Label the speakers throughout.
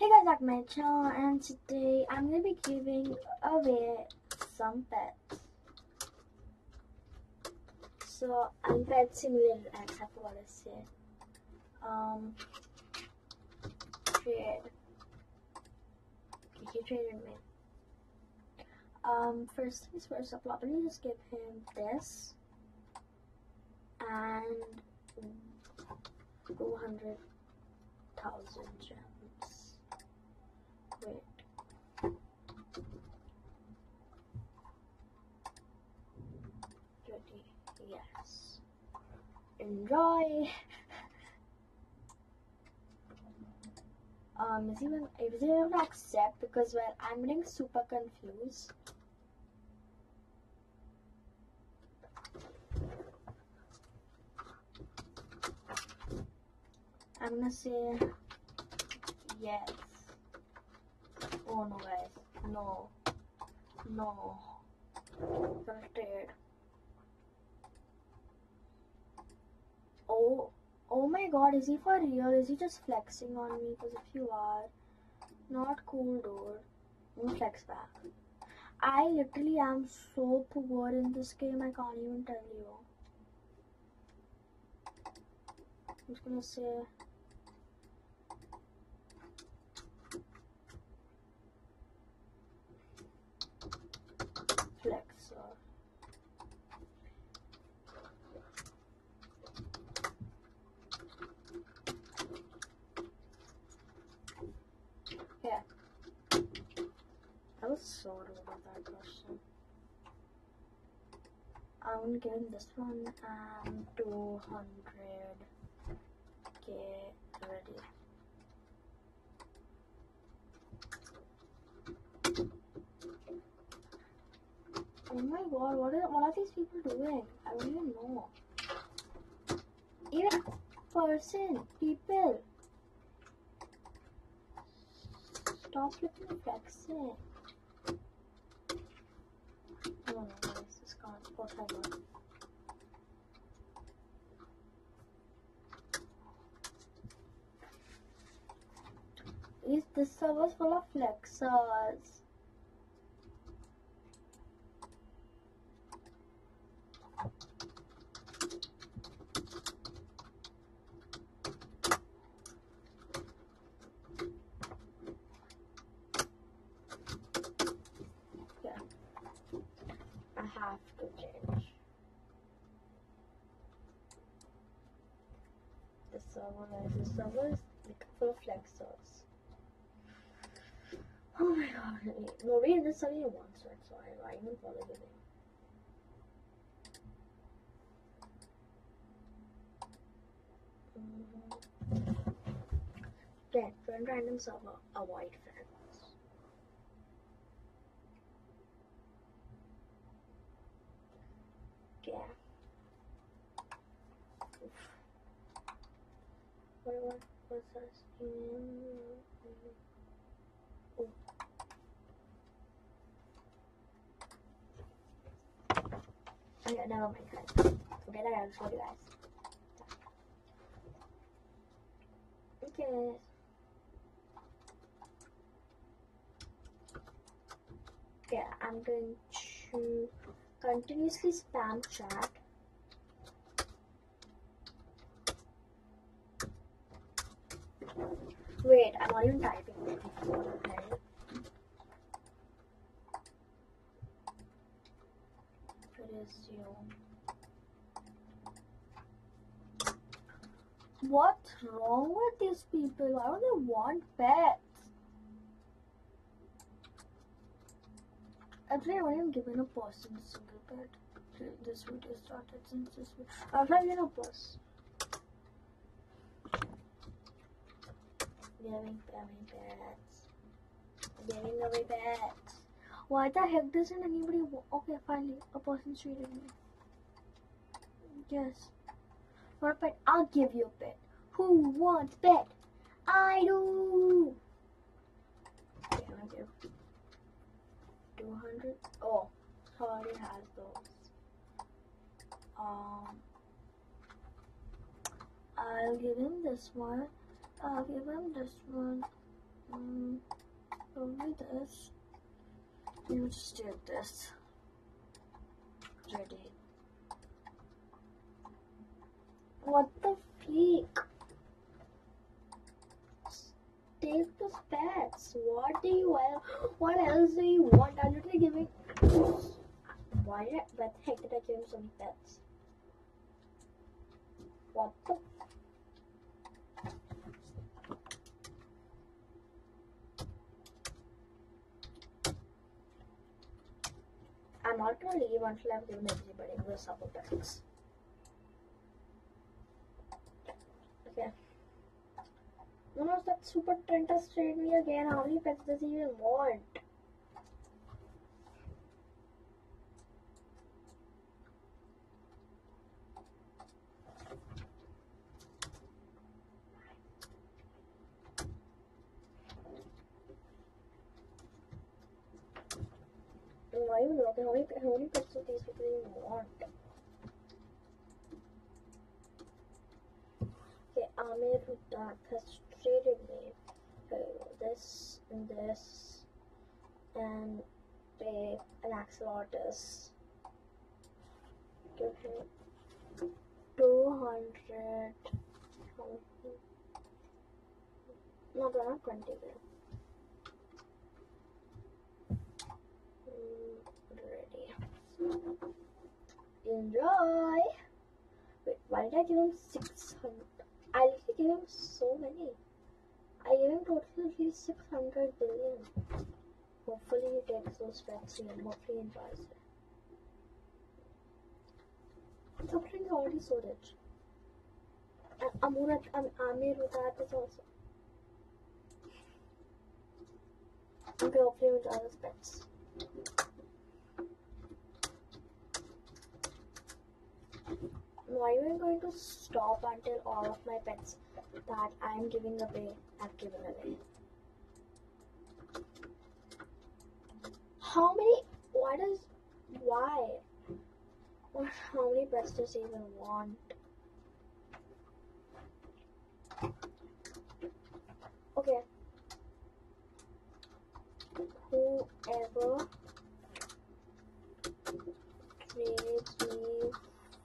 Speaker 1: Hey guys, back my channel, and today I'm gonna be giving away some pets. So I'm Pet Simulator X. I forgot to say. Um, trade. He traded me. Um, first things first, I'll probably just give him this and two hundred thousand gems. Wait. Ready? Yes. Enjoy. Um, is even is he accept? Because well, I'm getting super confused. I'm gonna say yes. Oh no, guys, no, no, filtered. Oh, oh my God, is he for real? Is he just flexing on me? Because if you are, not cool, dude. Don't flex back. I literally am so poor in this game. I can't even tell you. I'm just gonna say. Flexor. Yeah. I was so rude about that question. I'm gonna give him this one um, and 200 get ready. Oh my god, what are what are these people doing? I don't even know. Even person, people. Stop flipping flexing. No, no, guys, this can't. Oh. Is this server's full of flexers? Yeah. I have to change. The server guys, the server is like full of flexers. Oh my god. In this server wants it, so I, I even the name. Mhm. Friend, friend random server, avoid friends. Yeah. Oof. What, what's this? Oh. Forget it, I'll show you guys. Okay. I'm going to continuously spam chat. Wait, I'm not even typing. Okay. What's wrong with these people? I they want pets? Actually, I wasn't given a person a single pet. This video started since this video. I've not given a bus. Giving away pets. Giving away pets. Why the heck doesn't anybody Okay, finally, a person treated me. Yes. For a pet, I'll give you a pet. Who wants pet? I do. Gonna give 200. Oh, already has those. Um, I'll give him this one. I'll give him this one. Um, only this. You just do this. Ready. What the freak? Take the pets. What do you want? What else do you want? I'm literally giving. Why what the heck did I give him some pets? What the Not gonna leave until I've given everybody the support packs. Okay. No, no, that super Trent has traded me again. How many pets does he even want? How many pets do these people even want? Okay, Amir Hudak has me this and this and pay an axolotls. Give him 200. No, they're not 20 then. ready. Enjoy! Wait, why did I give him 600? I literally gave him so many. I gave him totally at 600 billion. Hopefully he takes those pets soon. Hopefully he enjoys it. Something is already so rich. And Amurat and Amir Udat is also. Okay, hopefully he enjoys his pets. not even going to stop until all of my pets that I'm giving away I've given away. How many? Why does? Why? How many pets does he even want? Okay. Whoever trades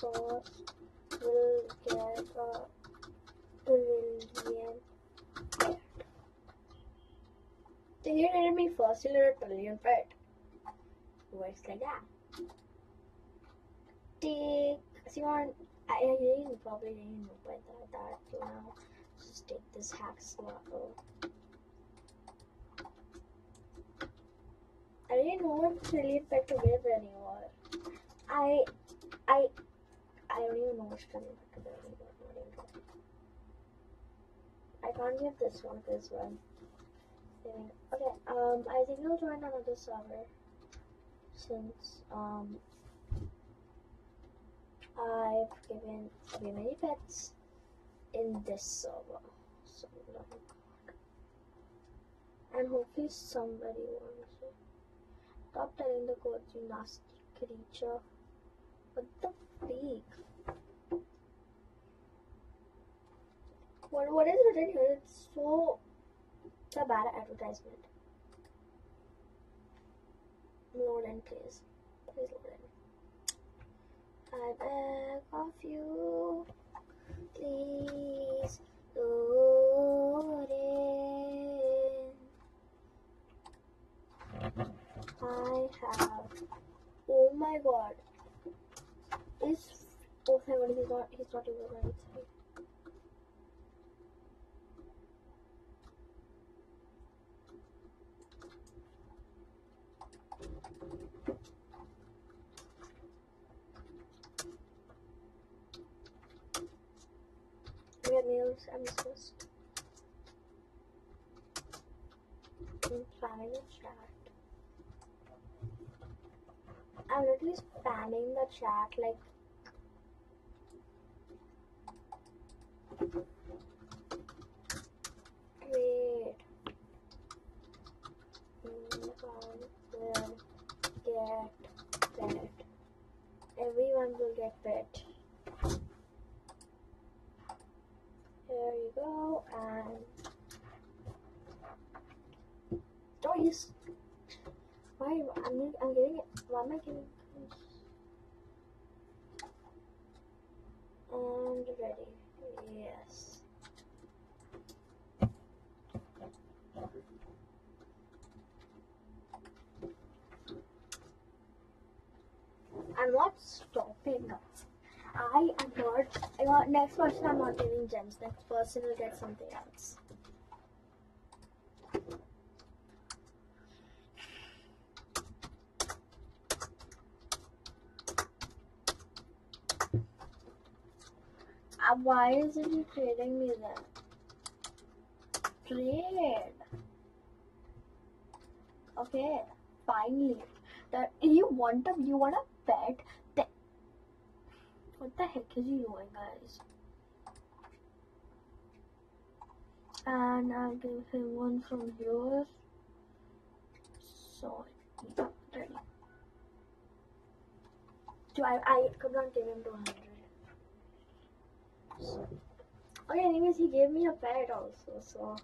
Speaker 1: first did me first, a trillion pet. Works like that. Take, see on, I, I didn't probably didn't know by that, that now. Just take this hack slot. I didn't know what trillion pet to give anymore. I, I, I don't even know which kind of I can't this one this one. Okay, um, I think I'll join another server since um I've given way many pets in this server. So and hopefully somebody wants it. Stop telling the code, you nasty creature. What the freak? What, what is written here? It's so it's a bad advertisement. Load in, please. Please load in. I beg of you, please load in. I have. Oh my god. Is oh my god, he's not he's not even right. I'm just spamming the chat. I'm literally spamming the chat like Great. will get pet. Everyone will get pet. Here you go and Please. Why? I'm, getting it. Why am I getting And ready. Yes. I'm not stopping. I am not. I next person. I'm not getting gems. Next person will get something else. Uh, why isn't he trading me then? Trade. Okay, finally. That you want a you want a pet? What the heck is he doing, guys? And I'll give him one from yours. So ready. I I could not give him two hundred. Oh, so, okay, anyways, he gave me a pet also, so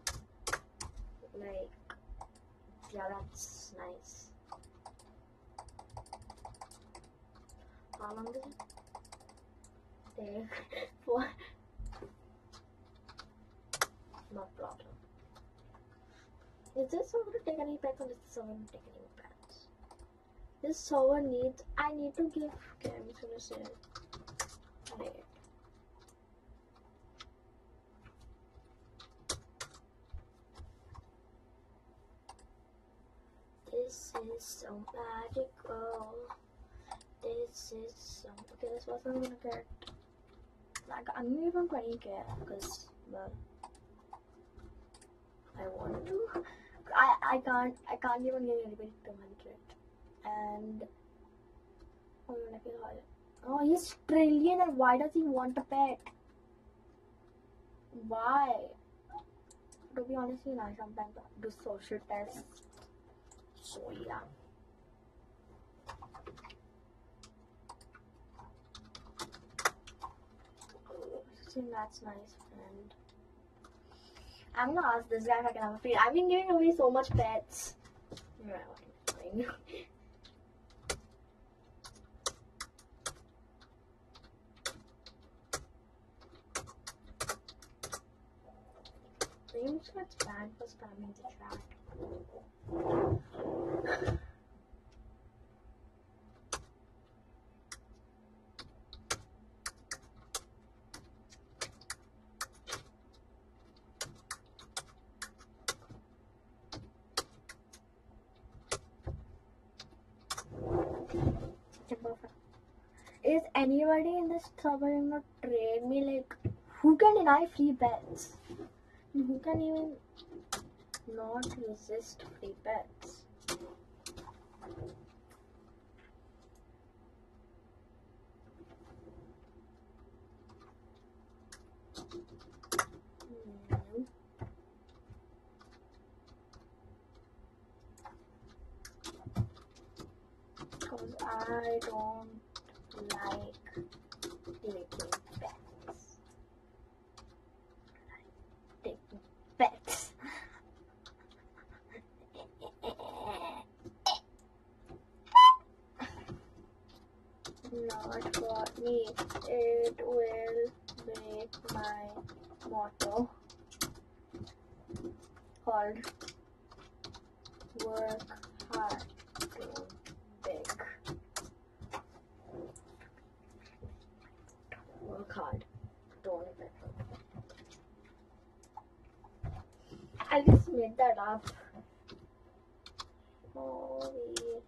Speaker 1: like yeah, that's nice. How long does it take? For no problem. Is this server to take any pets or is this server to take any pets? This server needs I need to give just gonna say wait. This is so magical. This is so okay. This was I'm gonna get. Like I'm even gonna give him 20k because well, I want to. I I can't I can't even give anybody 200 and oh me hold it. Oh he's trillion and why does he want a pet? Why? To be honest, you know, sometimes I do social tests. So yeah. I think that's nice, friend. I'm gonna ask this guy if I can have a free. I've been giving away so much pets. James gets banned for spamming the perfect. Is anybody in this server gonna trade me? Like, who can deny free pets? Who can even not resist free pets? Because hmm. I don't like taking bets. Taking bets. Not for me. It will make my motto called work hard, dream big. Work hard, don't beg. I just made that up. Oh, yeah.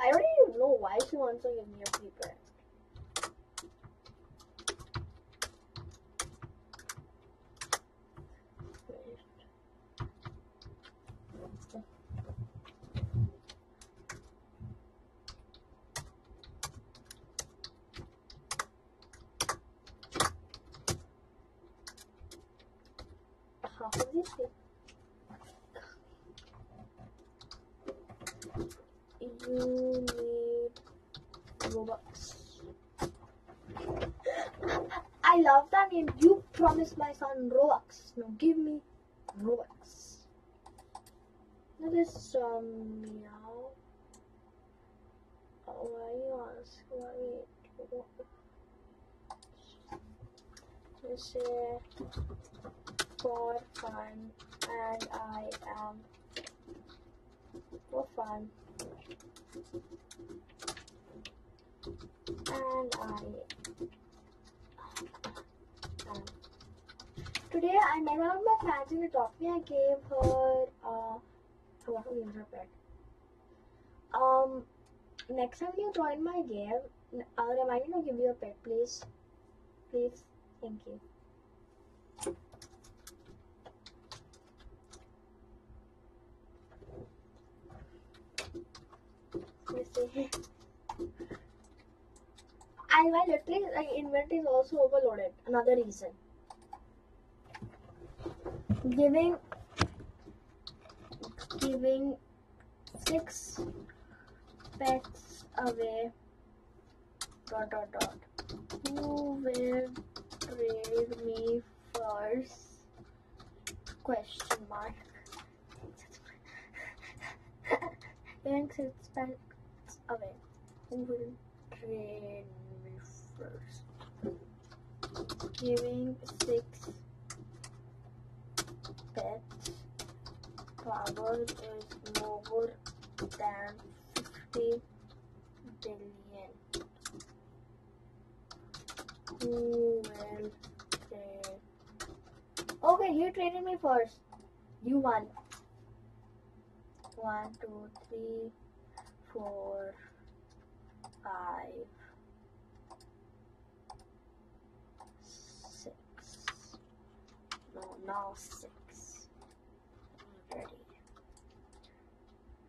Speaker 1: I don't even know why she wants to give me a free pet. Half of these things. You need Robux. I love that name. You promised my son Robux. Now give me Robux. This is um meow. Oh, why you ask? Why? This is for fun, and I am for fun, and I. Today I met one of my friends in the talkie. I gave her uh, want to give her pet. Um, next time you join my game, I'll remind you to give you a pet, please. Please, thank you. Let's see. I my literally like inventory is also overloaded. Another reason. Giving giving six pets away. Dot dot dot. Who will trade me first? Question mark. Giving six pets away. Who will trade first? Giving six pets power is more than 50 billion. Who will trade? Okay, you traded me first. You won. One, two, three, four, five, six. No, now six. Ready.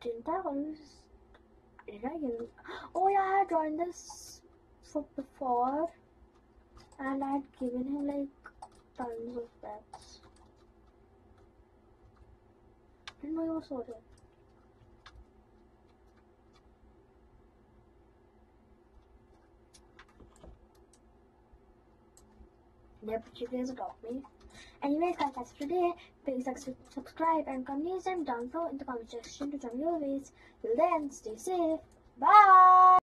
Speaker 1: Didn't I always? Did I get? Oh yeah, I had joined this for before, and I had given him like tons of pets. Didn't know he was sorted. Yep, you guys got me. Anyways, guys, that's for today. Please sub- subscribe and comment down below in the comment section to join your ways. Till then, stay safe. Bye.